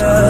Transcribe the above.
love.